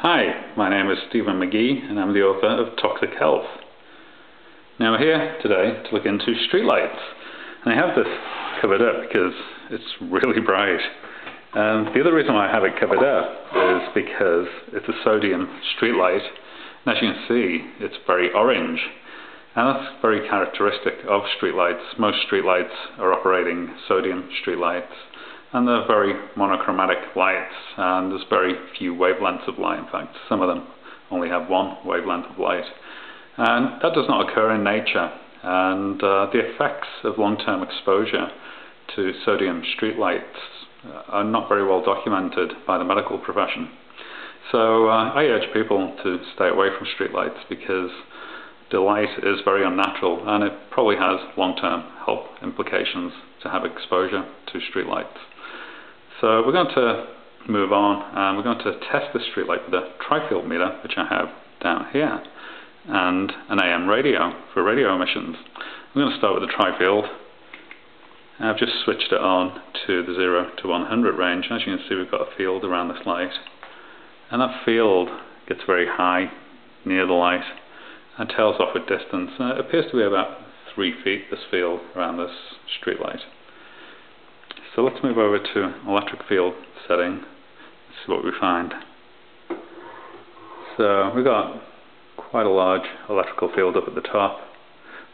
Hi, my name is Stephen McGee and I'm the author of Toxic Health. Now we're here today to look into streetlights. And I have this covered up because it's really bright. And the other reason why I have it covered up is because it's a sodium streetlight. And as you can see, it's very orange. And that's very characteristic of streetlights. Most streetlights are operating sodium streetlights and they're very monochromatic lights and there's very few wavelengths of light. In fact some of them only have one wavelength of light. And that does not occur in nature. And uh, the effects of long-term exposure to sodium streetlights uh, are not very well documented by the medical profession. So uh, I urge people to stay away from streetlights because the light is very unnatural and it probably has long-term health implications to have exposure to streetlights. So we're going to move on and we're going to test the streetlight with a tri-field meter, which I have down here, and an AM radio for radio emissions. I'm going to start with the tri-field. I've just switched it on to the 0 to 100 range. As you can see, we've got a field around this light. And that field gets very high near the light and tails off with distance. And it appears to be about 3 feet, this field, around this street light. So let's move over to electric field setting, This is what we find. So we've got quite a large electrical field up at the top,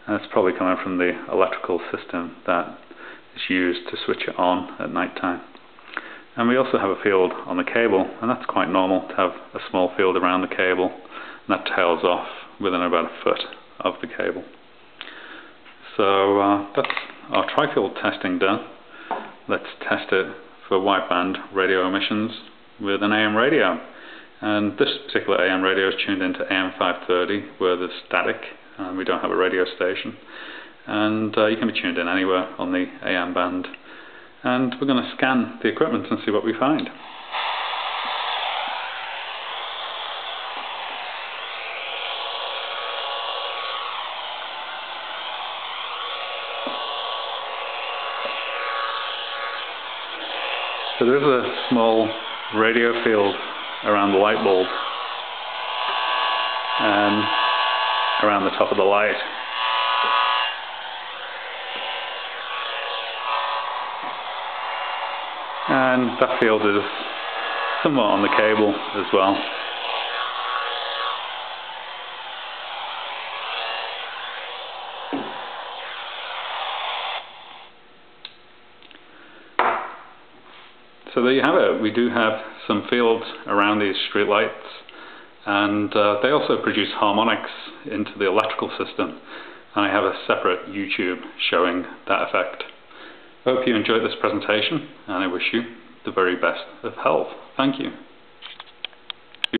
and it's probably coming from the electrical system that is used to switch it on at night time. And we also have a field on the cable, and that's quite normal to have a small field around the cable, and that tails off within about a foot of the cable. So uh, that's our tri-field testing done let's test it for wideband radio emissions with an AM radio. And this particular AM radio is tuned into AM 530 where there's static and we don't have a radio station. And uh, you can be tuned in anywhere on the AM band. And we're going to scan the equipment and see what we find. So there's a small radio field around the light bulb and around the top of the light. And that field is somewhat on the cable as well. So there you have it. We do have some fields around these streetlights and uh, they also produce harmonics into the electrical system. And I have a separate YouTube showing that effect. I hope you enjoyed this presentation and I wish you the very best of health. Thank you.